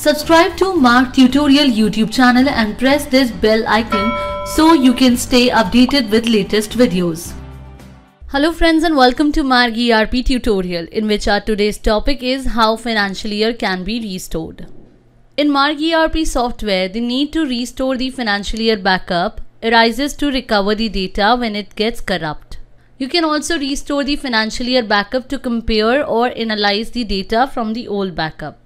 Subscribe to Marg Tutorial YouTube channel and press this bell icon so you can stay updated with latest videos. Hello friends and welcome to Marg ERP tutorial in which our today's topic is how financial year can be restored. In Marg ERP software, the need to restore the financial year backup arises to recover the data when it gets corrupt. You can also restore the financial year backup to compare or analyze the data from the old backup.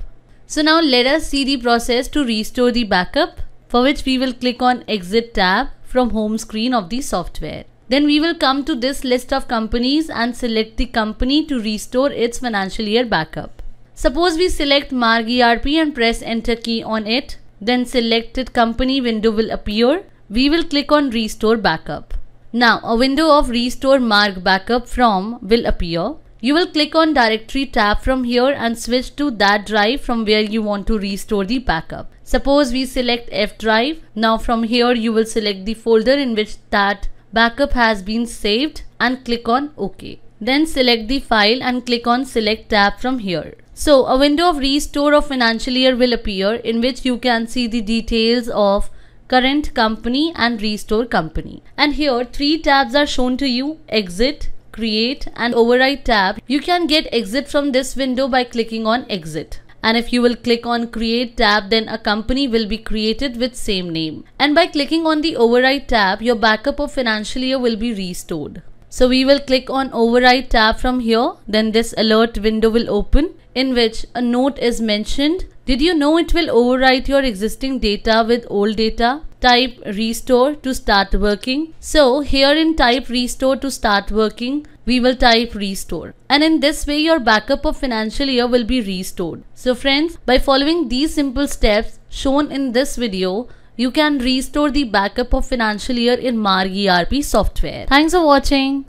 So now let us see the process to restore the backup for which we will click on exit tab from home screen of the software. Then we will come to this list of companies and select the company to restore its financial year backup. Suppose we select Marg ERP and press enter key on it. Then selected company window will appear. We will click on restore backup. Now a window of restore marg backup from will appear. You will click on directory tab from here and switch to that drive from where you want to restore the backup. Suppose we select F drive. Now from here you will select the folder in which that backup has been saved and click on OK. Then select the file and click on select tab from here. So a window of restore of financial year will appear in which you can see the details of current company and restore company. And here three tabs are shown to you exit, create and override tab. You can get exit from this window by clicking on exit. And if you will click on create tab then a company will be created with same name. And by clicking on the override tab your backup of financial year will be restored. So we will click on override tab from here then this alert window will open in which a note is mentioned did you know it will overwrite your existing data with old data? Type restore to start working. So here in type restore to start working, we will type restore. And in this way your backup of financial year will be restored. So friends, by following these simple steps shown in this video, you can restore the backup of financial year in Marg ERP software. Thanks for watching.